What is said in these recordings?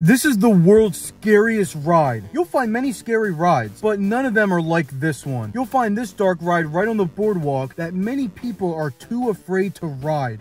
This is the world's scariest ride. You'll find many scary rides, but none of them are like this one. You'll find this dark ride right on the boardwalk that many people are too afraid to ride.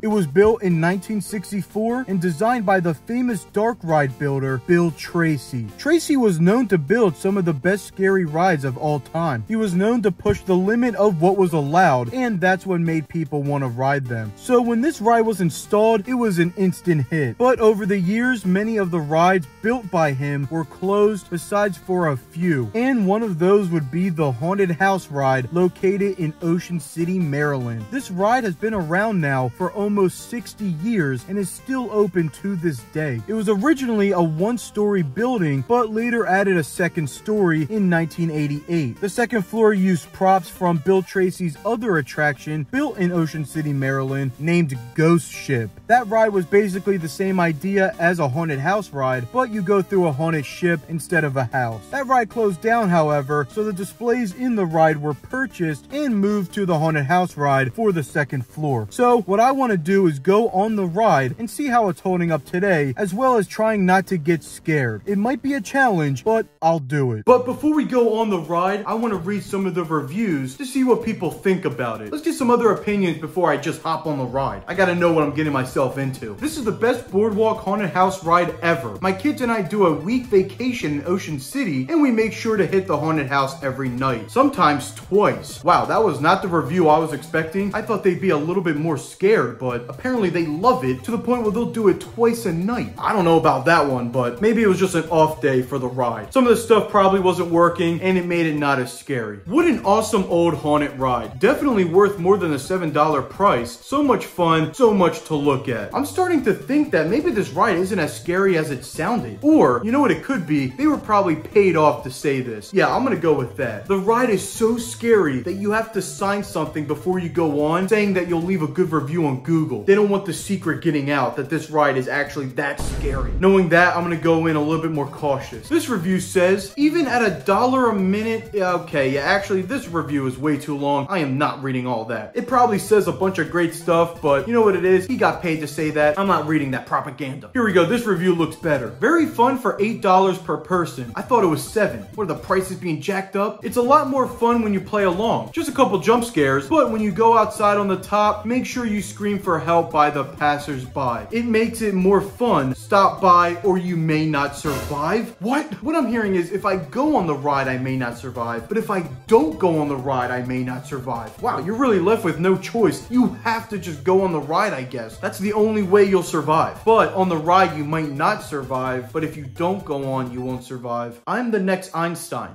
It was built in 1964 and designed by the famous dark ride builder, Bill Tracy. Tracy was known to build some of the best scary rides of all time. He was known to push the limit of what was allowed, and that's what made people want to ride them. So when this ride was installed, it was an instant hit. But over the years, many of the rides built by him were closed besides for a few. And one of those would be the Haunted House ride located in Ocean City, Maryland. This ride has been around now for almost almost 60 years and is still open to this day. It was originally a one-story building, but later added a second story in 1988. The second floor used props from Bill Tracy's other attraction built in Ocean City, Maryland, named Ghost Ship. That ride was basically the same idea as a haunted house ride, but you go through a haunted ship instead of a house. That ride closed down, however, so the displays in the ride were purchased and moved to the haunted house ride for the second floor. So what I want to do is go on the ride and see how it's holding up today, as well as trying not to get scared. It might be a challenge, but I'll do it. But before we go on the ride, I want to read some of the reviews to see what people think about it. Let's get some other opinions before I just hop on the ride. I gotta know what I'm getting myself into. This is the best boardwalk haunted house ride ever. My kids and I do a week vacation in Ocean City, and we make sure to hit the haunted house every night, sometimes twice. Wow, that was not the review I was expecting. I thought they'd be a little bit more scared, but but apparently they love it to the point where they'll do it twice a night. I don't know about that one, but maybe it was just an off day for the ride. Some of the stuff probably wasn't working and it made it not as scary. What an awesome old haunted ride. Definitely worth more than a $7 price. So much fun, so much to look at. I'm starting to think that maybe this ride isn't as scary as it sounded. Or, you know what it could be? They were probably paid off to say this. Yeah, I'm gonna go with that. The ride is so scary that you have to sign something before you go on saying that you'll leave a good review on Google Google. They don't want the secret getting out that this ride is actually that scary. Knowing that, I'm gonna go in a little bit more cautious. This review says, even at a dollar a minute, okay, yeah, actually, this review is way too long. I am not reading all that. It probably says a bunch of great stuff, but you know what it is? He got paid to say that. I'm not reading that propaganda. Here we go. This review looks better. Very fun for $8 per person. I thought it was seven. What are the prices being jacked up? It's a lot more fun when you play along. Just a couple jump scares, but when you go outside on the top, make sure you scream for for help by the passersby. It makes it more fun. Stop by or you may not survive. What? What I'm hearing is if I go on the ride, I may not survive. But if I don't go on the ride, I may not survive. Wow, you're really left with no choice. You have to just go on the ride, I guess. That's the only way you'll survive. But on the ride, you might not survive. But if you don't go on, you won't survive. I'm the next Einstein.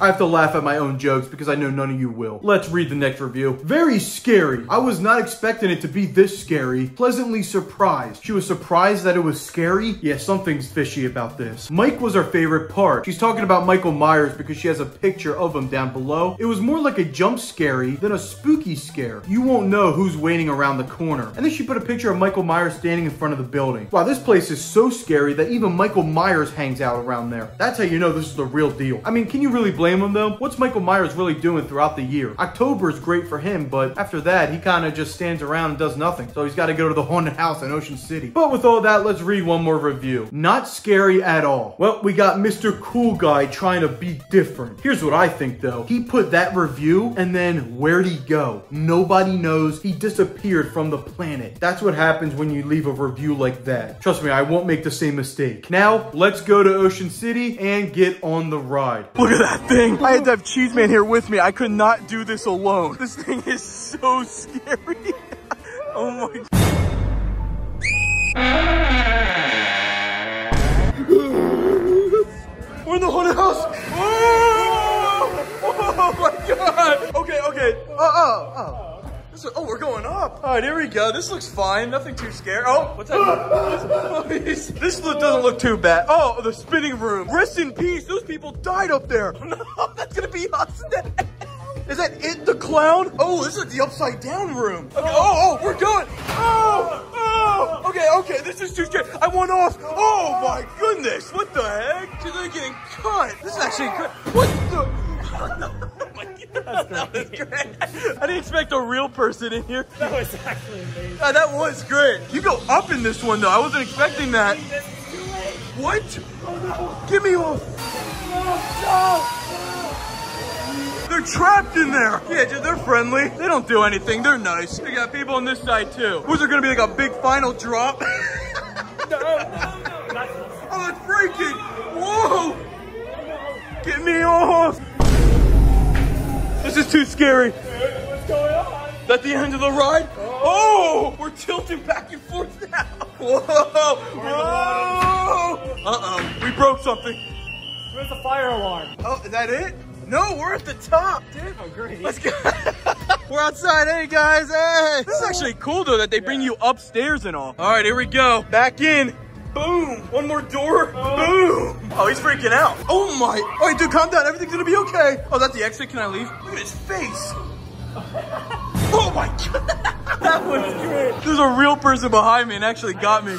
I have to laugh at my own jokes because I know none of you will. Let's read the next review. Very scary. I was not expecting it to be this scary. Pleasantly surprised. She was surprised that it was scary? Yeah, something's fishy about this. Mike was our favorite part. She's talking about Michael Myers because she has a picture of him down below. It was more like a jump scary than a spooky scare. You won't know who's waiting around the corner. And then she put a picture of Michael Myers standing in front of the building. Wow, this place is so scary that even Michael Myers hangs out around there. That's how you know this is the real deal. I mean, can you really blame blame him though? What's Michael Myers really doing throughout the year? October is great for him, but after that, he kind of just stands around and does nothing. So he's got to go to the haunted house in Ocean City. But with all that, let's read one more review. Not scary at all. Well, we got Mr. Cool Guy trying to be different. Here's what I think though. He put that review and then where'd he go? Nobody knows. He disappeared from the planet. That's what happens when you leave a review like that. Trust me, I won't make the same mistake. Now, let's go to Ocean City and get on the ride. Look at that thing I had to have Cheese Man here with me. I could not do this alone. This thing is so scary. oh my God. We're in the haunted house. Oh, oh my God. Okay, okay. Uh, uh. Is, oh, we're going up. All right, here we go. This looks fine. Nothing too scary. Oh, what's that? this look, doesn't look too bad. Oh, the spinning room. Rest in peace. Those people died up there. No, that's going to be us. Is that it, the clown? Oh, this is the upside down room. Okay, oh, oh, we're going. Oh, oh. Okay, okay, this is too scary. I went off. Oh my goodness, what the heck? Dude, they're getting cut. This is actually good. What the? my That was great. I didn't expect a real person in here. That was actually amazing. That was great. You go up in this one though. I wasn't expecting that. This is too late. What? Oh no. Get me off. No! They're trapped in there. Yeah, dude, they're friendly. They don't do anything. They're nice. They got people on this side too. Was there gonna be like a big final drop? no. No, no, no. Oh, that's oh, it's breaking. Whoa. Get me. This is too scary. what's going on? Is that the end of the ride? Oh, we're tilting back and forth now. Whoa. Whoa. Uh-oh. We broke something. Where's the fire alarm? Oh, is that it? No, we're at the top, dude. Oh, great. Let's go. we're outside. Hey, guys. Hey. This is actually cool, though, that they bring you upstairs and all. All right, here we go. Back in. Boom. One more door. Oh. Boom. He's freaking out. Oh, my. All right, dude, calm down. Everything's going to be okay. Oh, that's the exit. Can I leave? Look at his face. Oh, my God. that was great. There's a real person behind me and actually got me.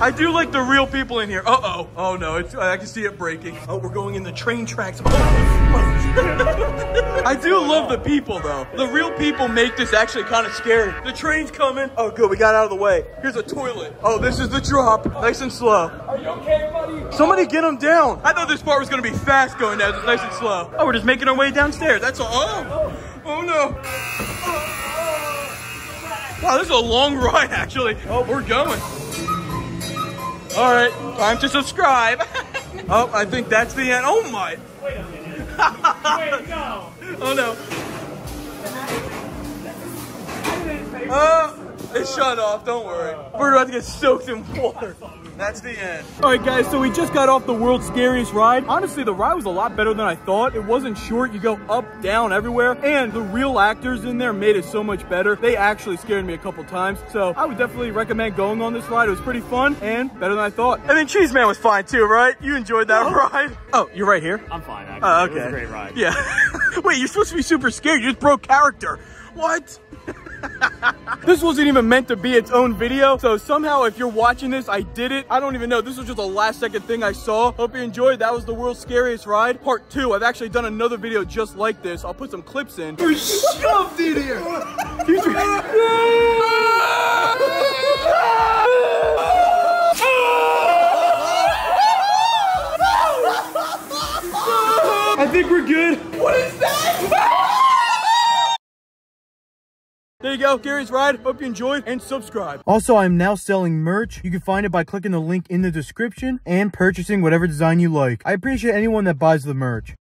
I do like the real people in here. Uh-oh. Oh, no. It's, I can see it breaking. Oh, we're going in the train tracks. Oh. I do love the people, though. The real people make this actually kind of scary. The train's coming. Oh, good. We got out of the way. Here's a toilet. Oh, this is the drop. Nice and slow. Are you okay, buddy? Somebody get him down. I thought this part was going to be fast going down. It's nice and slow. Oh, we're just making our way downstairs. That's all. Oh, oh no. Wow, this is a long ride, actually. Oh, we're going. All right, time to subscribe. oh, I think that's the end. Oh my. Wait a minute. Wait, no. Oh no. Oh, it shut off. Don't worry. We're about to get soaked in water. That's the end. All right, guys, so we just got off the world's scariest ride. Honestly, the ride was a lot better than I thought. It wasn't short. You go up, down, everywhere. And the real actors in there made it so much better. They actually scared me a couple times. So I would definitely recommend going on this ride. It was pretty fun and better than I thought. And then Cheese Man was fine too, right? You enjoyed that oh. ride? Oh, you're right here? I'm fine, actually. Oh, okay. It was a great ride. Yeah. Wait, you're supposed to be super scared. You just broke character. What? This wasn't even meant to be its own video. So somehow if you're watching this, I did it. I don't even know. This was just a last second thing I saw. Hope you enjoyed. That was the world's scariest ride. Part two. I've actually done another video just like this. I'll put some clips in. We're shoved in here. I think we're good. What is that? There you go, Gary's Ride. Hope you enjoyed and subscribe. Also, I'm now selling merch. You can find it by clicking the link in the description and purchasing whatever design you like. I appreciate anyone that buys the merch.